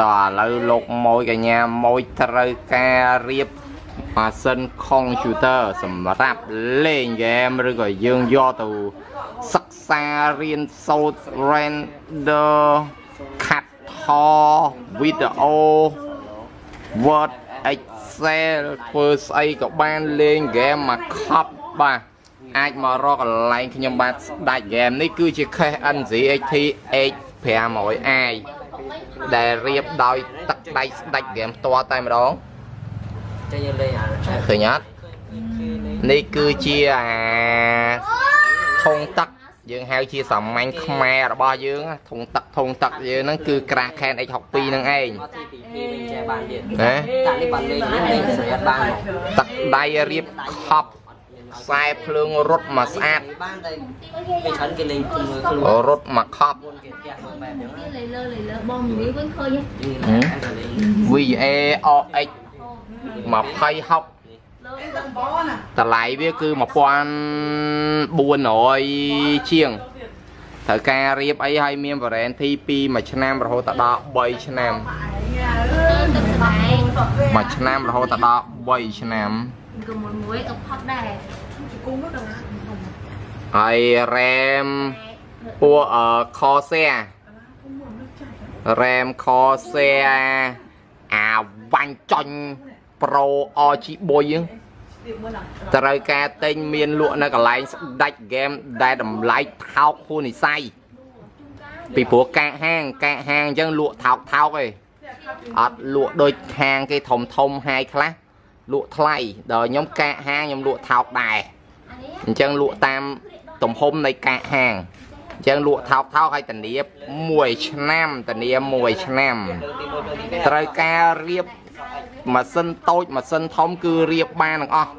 តឥឡូវលោកម៉ួយកញ្ញាម៉ួយត្រូវការរៀបម៉ាស៊ីនខុំព្យូទ័រសម្រាប់លេងហ្គេមឬក៏យើងយកទៅសិក្សារៀនសូត្រ render ខាត់ថវីដេអូ Word Excel ធ្វើស្អីក៏បានលេងហ្គេមមកខប់បាទអាចមករកកន្លែងខ្ញុំបាទស្ដាច់ហ្គេមនេះគឺជា Cache NZXT H500i ដែលរៀបដោយទឹកដៃស្ដាច់ហ្គេមផ្ទាល់តែម្ដងចេញយើងលេងអាឃើញអត់នេះគឺជាអាធុងទឹកយើងហៅជាសាមញ្ញខ្មែររបស់យើងធុងទឹកធុងទឹកយើងហ្នឹងគឺក្រាស់ Canon X62 ហ្នឹងឯងមកទីពីពីវិញចែបានទៀតហ៎តានេះបានលេងលេងស្រីអត់បានទឹកដៃរៀបខប់ ខ្សែភ្លើងរត់មកស្អាតបានតែពេលច្រើនគេលេងខ្លួនខ្លួនរត់មកខប់មុនគេផ្ទះមើលបែបហ្នឹងលេលើលេលើបងនិយាយវិញឃើញនេះតែលេង VA OX 2060លើតម្លៃវាគឺ1400ជាងត្រូវការរៀបអីឲ្យមាន warranty ពី1ឆ្នាំរហូតដល់3ឆ្នាំទឹកស្បែក1ឆ្នាំរហូតដល់3ឆ្នាំ ក៏មួយមួយអឹកផុតដែរហើយ RAM ពួកអឺ Corsair RAM Corsair អាវាញ់ចាញ់ Pro RG3 ហ្នឹងត្រូវការទិញមានលក់នៅកន្លែងស្ដាច់ហ្គេមដែលតម្លៃថោកហួសនិស័យពីព្រោះកាកហាងកាកហាងអញ្ចឹងលក់ថោកថោកឯងអត់លក់ដូចហាងគេធំធំហាយខ្លះ លក់ថ្លៃដល់ខ្ញុំកាកហាងខ្ញុំលក់ថោកដែរអញ្ចឹងលក់តាមទំហំនៃកាកហាងអញ្ចឹងលក់ថោកថោកឲ្យធានា1ឆ្នាំធានា1ឆ្នាំទីមួយទៅទីពីរត្រូវការរៀបម៉ាស៊ីនតូចម៉ាស៊ីនធំគឺរៀបបានទាំងអស់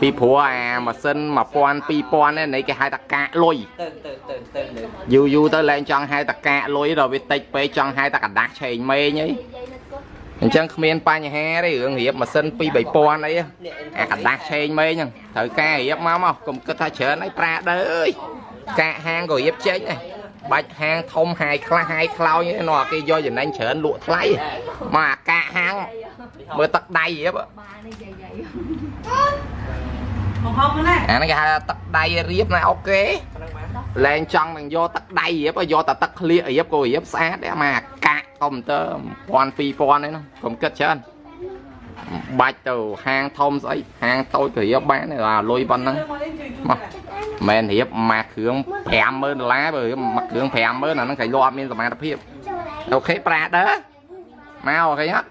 ពីព្រោះអាម៉ាស៊ីន1000 2000នេះនៃគេហៅតាកាកលុយទៅទៅទៅទៅទៅយូរយូរទៅលែងចង់ហៅតាកាកលុយដល់វាតិចពេកចង់ហៅតាកដាស់ឆេងម៉េងអី អញ្ចឹងគ្មានបញ្ហាទេរឿងរៀបម៉ាស៊ីន2 3000អីអាកដាស់ឆេងម៉េងហ្នឹងត្រូវការរៀបមកមកកុំគិតថាច្រើនអីប្រាដើអើយកាកហាងក៏រៀបចេញដែរបាច់ហាងធំហាយខ្លះហាយខ្លោញឯនោះគេយកចំណេញច្រើនលក់ថ្លៃមកអាកាកហាងមើលទឹកដៃរៀបបាននេះយាយយាយមកហុកណាអាហ្នឹងគេហៅថាទឹកដៃរៀបណាអូខេលែងចង់នឹងយកទឹកដៃរៀបឲ្យយកតែទឹកក្លៀករៀបក៏រៀបស្អាតដែរមកអាកា កកុំព្យូទ័រ1000 2000ហ្នឹងកុំគិតច្រើនបាច់ទៅហាងធំស្អីហាងតូចក៏រៀបបានដែរអាលុយប៉ុណ្ណឹងមកមិនរៀបមួយគ្រឿង50000ដុល្លារបើរៀបមួយគ្រឿង50000អាហ្នឹងគេលក់អត់មានសមត្ថភាពអូខេប្រាដឺមកអូខេអត់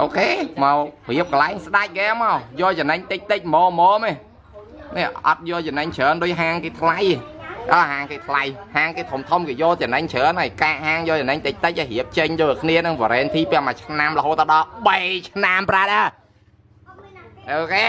អូខេមករៀបកន្លែងស្ដាច់គេមកយកចំណេញតិចតិចម៉ម៉ម៉ឯងនេះអត់យកចំណេញច្រើនដោយហាងគេថ្លៃ ទេអើហាងគេថ្លៃហាងគេធំធំគេយកចំណេញច្រើនហើយកាកហាងយកចំណេញតិចតិចឲ្យរៀបចេញយកគ្នានឹង warranty ពីមួយឆ្នាំរហូតដល់3ឆ្នាំប្រាត់អើអូខេ